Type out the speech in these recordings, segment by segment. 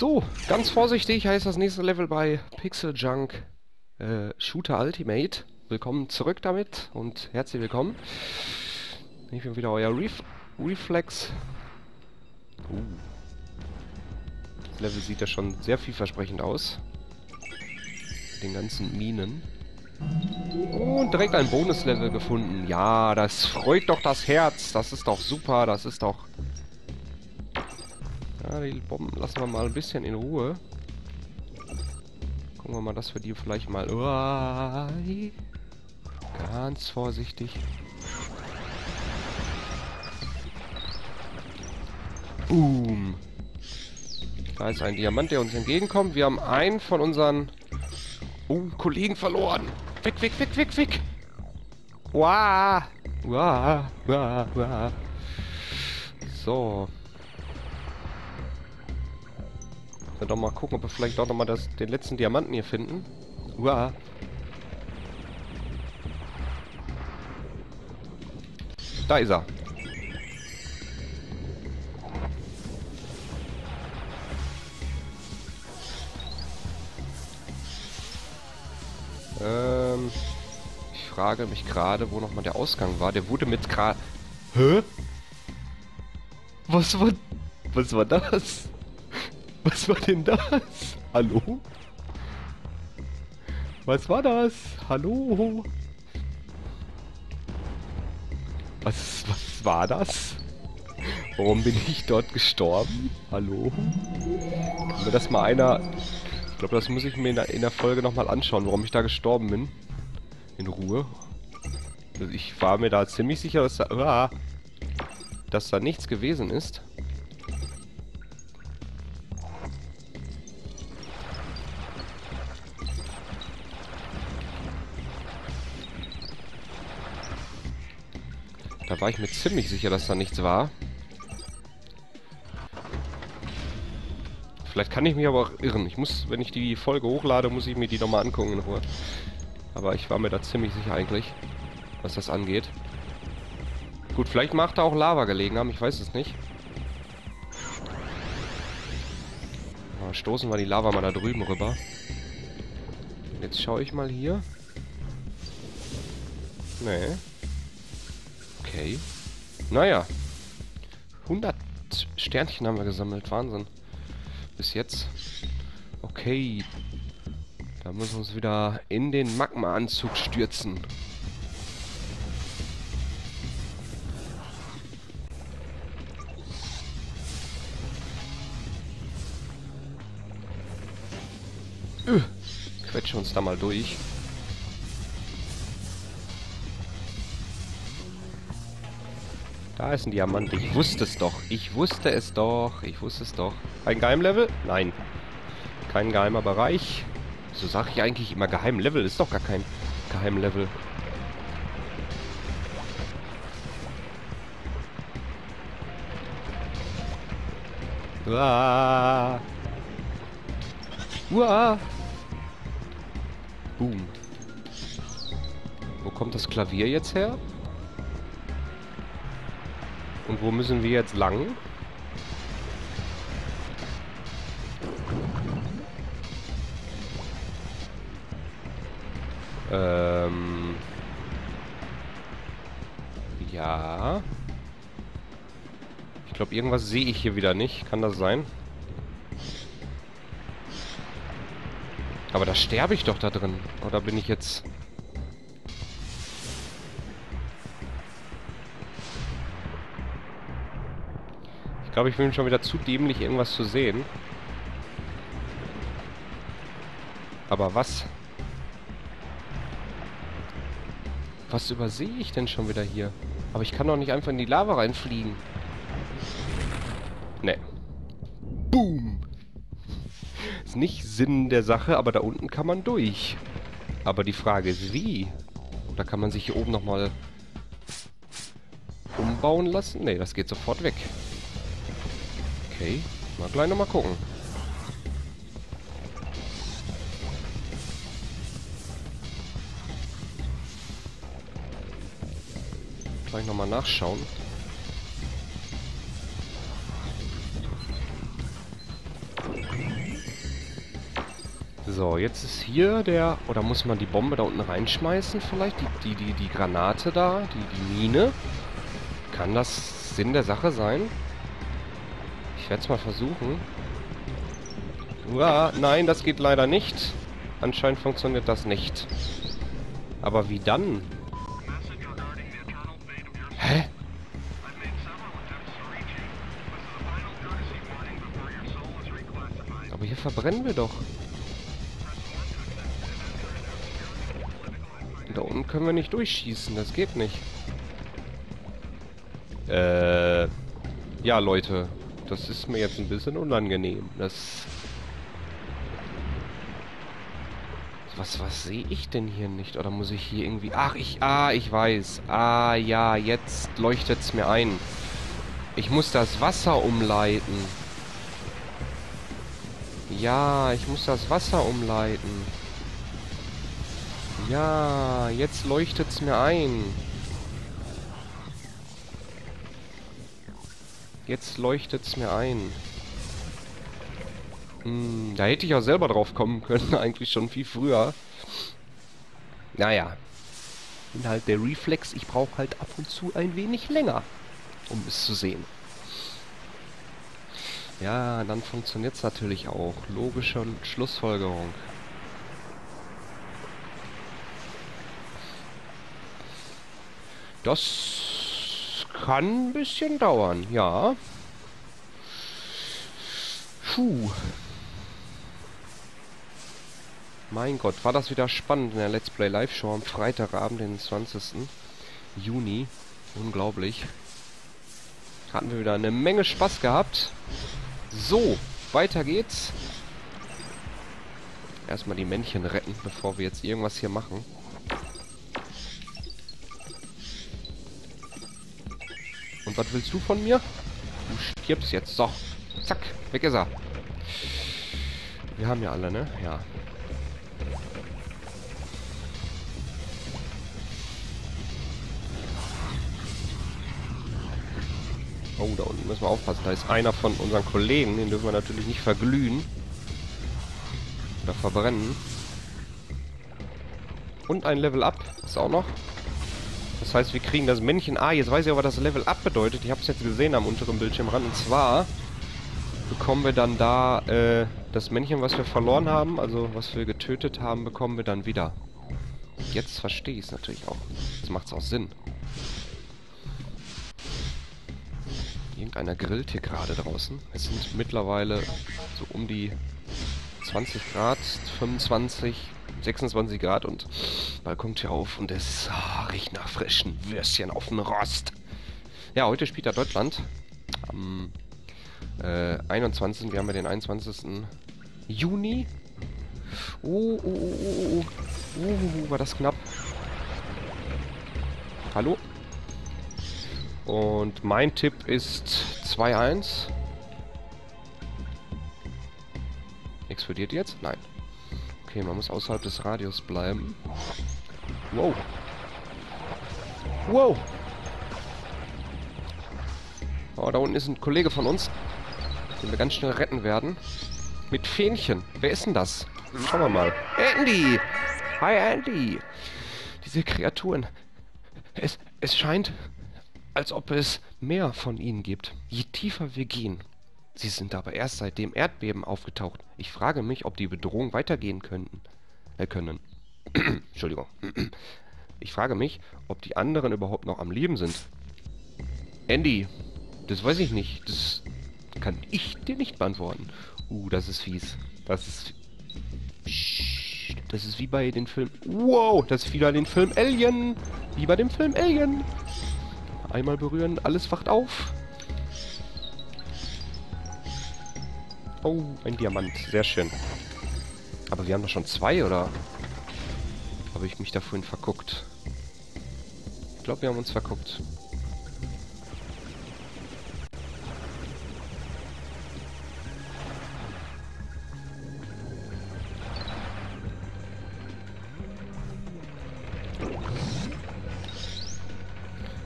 So, ganz vorsichtig heißt das nächste Level bei Pixel Junk äh, Shooter Ultimate. Willkommen zurück damit und herzlich willkommen. Ich bin wieder euer Ref Reflex. Uh. Das Level sieht ja schon sehr vielversprechend aus. Mit den ganzen Minen. Und direkt ein Bonuslevel gefunden. Ja, das freut doch das Herz. Das ist doch super. Das ist doch... Ja, die Bomben lassen wir mal ein bisschen in Ruhe. Gucken wir mal, dass wir die vielleicht mal... Ganz vorsichtig. Boom. Da ist ein Diamant, der uns entgegenkommt. Wir haben einen von unseren oh, Kollegen verloren. Weg, weg, weg, weg, weg. Wow. Wow. Wow. Wow. So. Doch mal gucken, ob wir vielleicht doch nochmal den letzten Diamanten hier finden. Wow. Da ist er. Ähm, ich frage mich gerade, wo nochmal der Ausgang war. Der wurde mit gerade... Hä? Was war... Was war das? Was war denn das? Hallo? Was war das? Hallo? Was, was war das? Warum bin ich dort gestorben? Hallo? Kann mir das mal einer ich glaube, das muss ich mir in der, in der Folge nochmal anschauen, warum ich da gestorben bin. In Ruhe. Also ich war mir da ziemlich sicher, dass da, ah, dass da nichts gewesen ist. War ich mir ziemlich sicher, dass da nichts war. Vielleicht kann ich mich aber auch irren. Ich muss, wenn ich die Folge hochlade, muss ich mir die nochmal angucken in Ruhe. Aber ich war mir da ziemlich sicher eigentlich, was das angeht. Gut, vielleicht macht da auch Lava gelegen haben, ich weiß es nicht. Aber stoßen wir die Lava mal da drüben rüber. Jetzt schaue ich mal hier. Nee. Okay. Naja. 100 Sternchen haben wir gesammelt. Wahnsinn bis jetzt. Okay. Da müssen wir uns wieder in den Magma-Anzug stürzen. Äh, quetschen uns da mal durch. Da ist ein Diamant. Ich wusste es doch. Ich wusste es doch. Ich wusste es doch. Ein Geheimlevel? Nein. Kein geheimer Bereich. So sage ich eigentlich immer Geheimlevel. Ist doch gar kein Geheimlevel. Uah. Uah. Boom. Wo kommt das Klavier jetzt her? Und wo müssen wir jetzt lang? Ähm... Ja... Ich glaube, irgendwas sehe ich hier wieder nicht. Kann das sein? Aber da sterbe ich doch da drin. Oder bin ich jetzt... glaube, ich bin schon wieder zu dämlich, irgendwas zu sehen. Aber was? Was übersehe ich denn schon wieder hier? Aber ich kann doch nicht einfach in die Lava reinfliegen. Ne. Boom! Ist nicht Sinn der Sache, aber da unten kann man durch. Aber die Frage ist, wie? Oder kann man sich hier oben nochmal umbauen lassen? Ne, das geht sofort weg. Okay, mal gleich nochmal gucken. Gleich nochmal nachschauen. So, jetzt ist hier der... Oder muss man die Bombe da unten reinschmeißen vielleicht? Die, die, die, die Granate da, die, die Mine. Kann das Sinn der Sache sein? Werde es mal versuchen. Uah, nein, das geht leider nicht. Anscheinend funktioniert das nicht. Aber wie dann? Hä? Aber hier verbrennen wir doch. Da unten können wir nicht durchschießen, das geht nicht. Äh... Ja, Leute. Das ist mir jetzt ein bisschen unangenehm. Das... Was, was sehe ich denn hier nicht? Oder muss ich hier irgendwie... Ach, ich... Ah, ich weiß. Ah, ja, jetzt leuchtet es mir ein. Ich muss das Wasser umleiten. Ja, ich muss das Wasser umleiten. Ja, jetzt leuchtet es mir ein. Jetzt leuchtet es mir ein. Hm, da hätte ich auch selber drauf kommen können, eigentlich schon viel früher. Naja. Bin halt der Reflex, ich brauche halt ab und zu ein wenig länger, um es zu sehen. Ja, dann funktioniert es natürlich auch. Logische Schlussfolgerung. Das kann ein bisschen dauern, ja. Puh. Mein Gott, war das wieder spannend in der Let's Play Live Show am Freitagabend, den 20. Juni. Unglaublich. Hatten wir wieder eine Menge Spaß gehabt. So, weiter geht's. Erstmal die Männchen retten, bevor wir jetzt irgendwas hier machen. Und was willst du von mir? Du stirbst jetzt. So. Zack. Weg ist er. Wir haben ja alle, ne? Ja. Oh, da unten müssen wir aufpassen. Da ist einer von unseren Kollegen. Den dürfen wir natürlich nicht verglühen. Oder verbrennen. Und ein Level Up. Ist auch noch. Das heißt, wir kriegen das Männchen... Ah, jetzt weiß ich aber, was das Level Up bedeutet. Ich habe es jetzt gesehen am unteren Bildschirmrand. Und zwar bekommen wir dann da äh, das Männchen, was wir verloren haben, also was wir getötet haben, bekommen wir dann wieder. Jetzt verstehe ich es natürlich auch. Jetzt macht es auch Sinn. Irgendeiner grillt hier gerade draußen. Es sind mittlerweile so um die 20 Grad, 25, 26 Grad und Balkontür auf und es ah, riecht nach frischen Würstchen auf den Rost. Ja, heute spielt er Deutschland. Am äh, 21. Wir haben ja den 21. Juni. Oh, oh, oh, oh, oh. Uh, war das knapp. Hallo? Und mein Tipp ist 2-1. Explodiert jetzt? Nein. Okay, man muss außerhalb des Radius bleiben. Wow. Wow. Oh, da unten ist ein Kollege von uns, den wir ganz schnell retten werden. Mit Fähnchen. Wer ist denn das? Schauen wir mal. Andy! Hi, Andy! Diese Kreaturen. Es, es scheint, als ob es mehr von ihnen gibt. Je tiefer wir gehen, Sie sind aber erst seit dem Erdbeben aufgetaucht. Ich frage mich, ob die Bedrohung weitergehen könnten. Äh, können. Entschuldigung. ich frage mich, ob die anderen überhaupt noch am Leben sind. Andy, das weiß ich nicht. Das kann ich dir nicht beantworten. Uh, das ist fies. Das ist... Das ist wie bei den Film... Wow, das ist wie bei den Film Alien. Wie bei dem Film Alien. Einmal berühren, alles wacht auf. Oh, ein Diamant. Sehr schön. Aber wir haben doch schon zwei, oder? Habe ich mich da vorhin verguckt? Ich glaube, wir haben uns verguckt.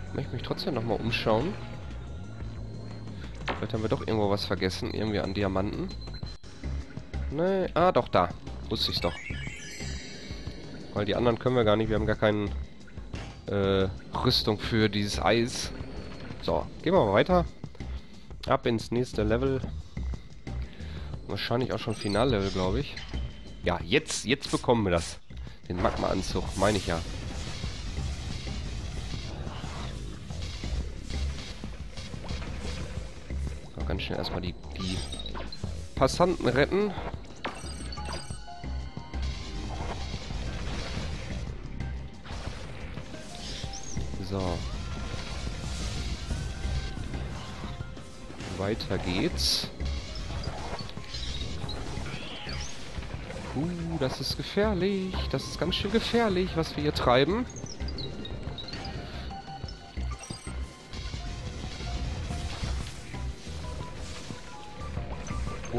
Ich möchte mich trotzdem nochmal umschauen. Vielleicht haben wir doch irgendwo was vergessen. Irgendwie an Diamanten. Nee, ah, doch, da. Wusste ich's doch. Weil die anderen können wir gar nicht. Wir haben gar keine äh, Rüstung für dieses Eis. So, gehen wir mal weiter. Ab ins nächste Level. Wahrscheinlich auch schon Finallevel, glaube ich. Ja, jetzt, jetzt bekommen wir das. Den Magma-Anzug, meine ich ja. Ganz schnell erstmal die, die Passanten retten. So. Weiter geht's. Uh, das ist gefährlich. Das ist ganz schön gefährlich, was wir hier treiben.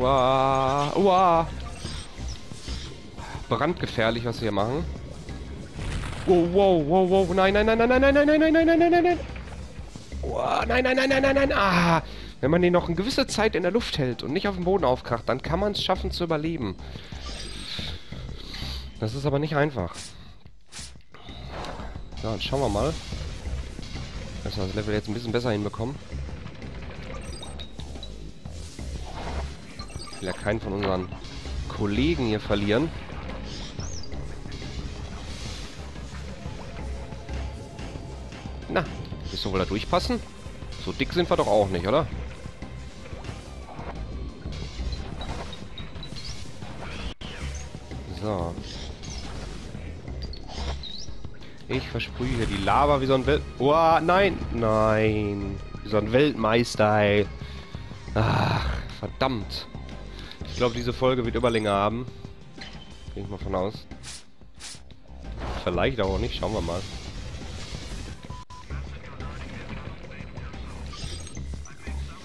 Uah, uah. Brandgefährlich, was wir hier machen. Wow, wow, wow, wow. Nein, nein, nein, nein, nein, nein, nein, nein, nein, nein, nein, nein, nein, nein. Nein, nein, nein, nein, nein, nein. Ah. Wenn man den noch eine gewisse Zeit in der Luft hält und nicht auf dem Boden aufkracht, dann kann man es schaffen zu überleben. Das ist aber nicht einfach. So, dann schauen wir mal. Dass wir das Level jetzt ein bisschen besser hinbekommen. Ich will ja keinen von unseren Kollegen hier verlieren. Na, du wohl da durchpassen? So dick sind wir doch auch nicht, oder? So. Ich versprühe hier die Lava wie so ein Welt... Oh, nein! Nein! Wie so ein Weltmeister, ey. Ach, verdammt. Ich glaube, diese Folge wird Überlänge haben. Gehe ich mal von aus. Vielleicht auch nicht. Schauen wir mal.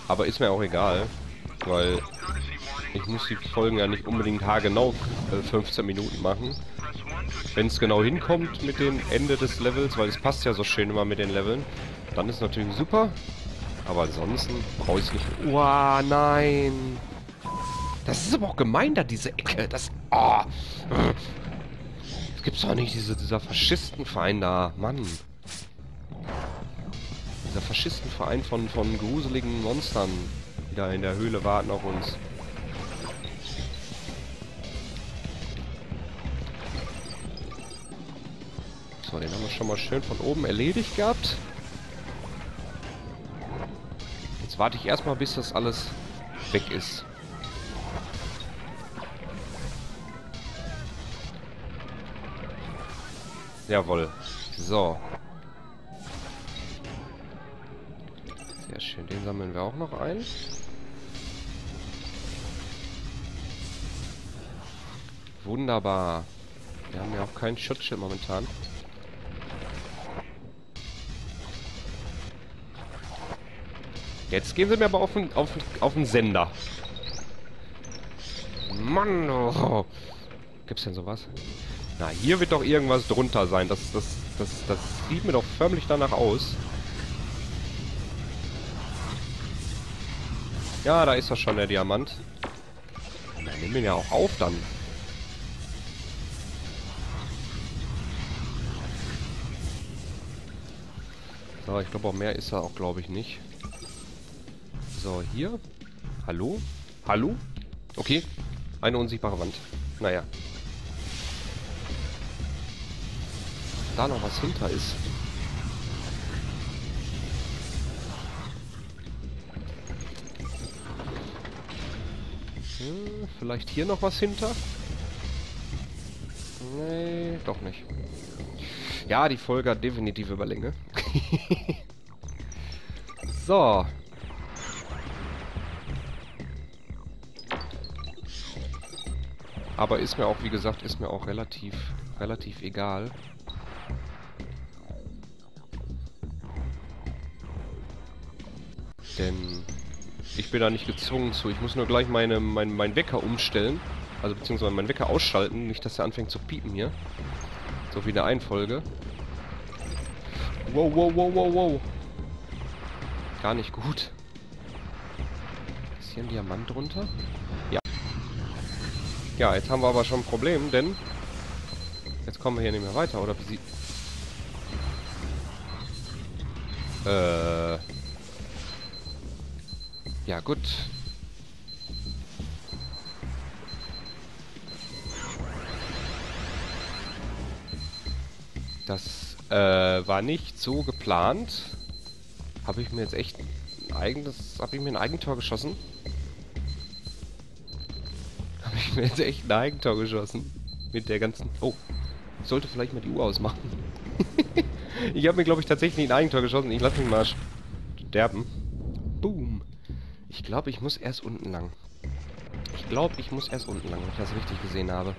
Aber ist mir auch egal. Weil ich muss die Folgen ja nicht unbedingt haargenau äh, 15 Minuten machen. Wenn es genau hinkommt mit dem Ende des Levels, weil es passt ja so schön immer mit den Leveln, dann ist natürlich super. Aber ansonsten brauche ich es nicht. Uah, nein. Das ist aber auch gemein da, diese Ecke. Das. Oh. Das gibt's doch nicht, diese, dieser Faschistenverein da. Mann. Dieser Faschistenverein von, von gruseligen Monstern, die da in der Höhle warten auf uns. So, den haben wir schon mal schön von oben erledigt gehabt. Jetzt warte ich erstmal, bis das alles weg ist. Jawohl. So. Sehr schön. Den sammeln wir auch noch ein. Wunderbar. Wir haben ja auch kein Schutzschild momentan. Jetzt gehen sie mir aber auf den, auf, auf den Sender. Mann, oh. Gibt's denn sowas? Na, hier wird doch irgendwas drunter sein. Das, das, das, das sieht mir doch förmlich danach aus. Ja, da ist doch schon der Diamant. Na, nimm ihn ja auch auf dann. So, ich glaube auch mehr ist er auch, glaube ich, nicht. So, hier. Hallo? Hallo? Okay. Eine unsichtbare Wand. Naja. Da noch was hinter ist. Hm, vielleicht hier noch was hinter? Nee, doch nicht. Ja, die Folge hat definitiv Überlänge. so, Aber ist mir auch, wie gesagt, ist mir auch relativ, relativ egal. Denn ich bin da nicht gezwungen zu. Ich muss nur gleich meine, mein, mein Wecker umstellen. Also beziehungsweise meinen Wecker ausschalten. Nicht, dass er anfängt zu piepen hier. So wie in der Einfolge. Wow, wow, wow, wow, wow. Gar nicht gut. Ist hier ein Diamant drunter? Ja. Ja, jetzt haben wir aber schon ein Problem, denn... Jetzt kommen wir hier nicht mehr weiter, oder. Äh... Ja, gut. Das äh, war nicht so geplant. Habe ich mir jetzt echt ein eigenes... Habe ich mir ein Eigentor geschossen? Habe ich mir jetzt echt ein Eigentor geschossen? Mit der ganzen... Oh, ich sollte vielleicht mal die Uhr ausmachen. ich habe mir, glaube ich, tatsächlich ein Eigentor geschossen. Ich lasse mich mal sterben. Boom. Ich glaube, ich muss erst unten lang. Ich glaube, ich muss erst unten lang, wenn ich das richtig gesehen habe.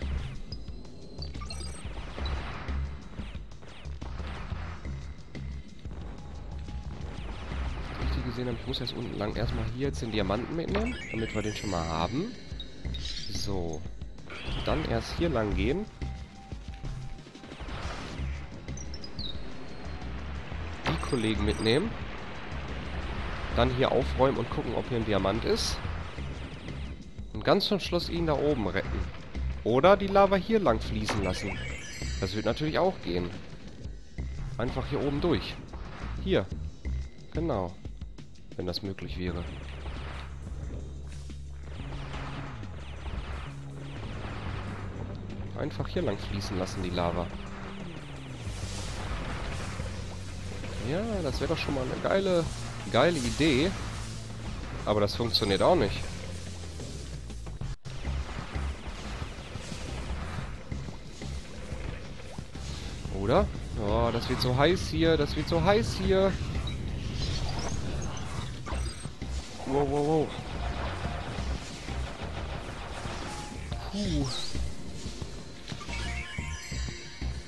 Richtig gesehen habe, ich muss erst unten lang. Erstmal hier jetzt den Diamanten mitnehmen, damit wir den schon mal haben. So. Dann erst hier lang gehen. Die Kollegen mitnehmen. Dann hier aufräumen und gucken, ob hier ein Diamant ist. Und ganz zum Schluss ihn da oben retten. Oder die Lava hier lang fließen lassen. Das wird natürlich auch gehen. Einfach hier oben durch. Hier. Genau. Wenn das möglich wäre. Einfach hier lang fließen lassen, die Lava. Ja, das wäre doch schon mal eine geile Geile Idee. Aber das funktioniert auch nicht. Oder? Oh, das wird so heiß hier. Das wird so heiß hier. Wow, wow, wow. Puh.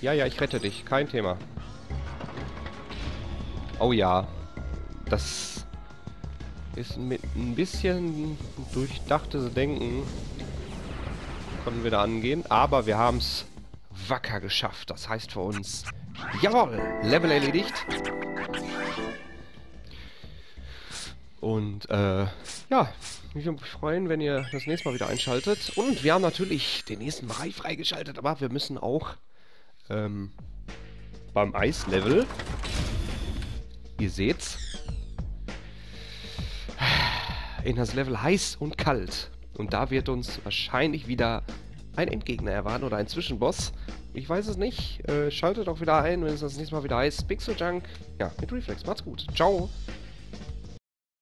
Ja, ja, ich rette dich. Kein Thema. Oh ja das ist mit ein bisschen durchdachtes Denken konnten wir da angehen. Aber wir haben es wacker geschafft. Das heißt für uns, jawohl, Level erledigt. Und äh, ja, ich würde mich freuen, wenn ihr das nächste Mal wieder einschaltet. Und wir haben natürlich den nächsten Bereich freigeschaltet, aber wir müssen auch ähm, beim Eislevel, ihr seht's, in das Level heiß und kalt. Und da wird uns wahrscheinlich wieder ein Endgegner erwarten oder ein Zwischenboss. Ich weiß es nicht. Äh, schaltet auch wieder ein, wenn es das nächste Mal wieder heißt Pixel Junk. Ja, mit Reflex. Macht's gut. Ciao.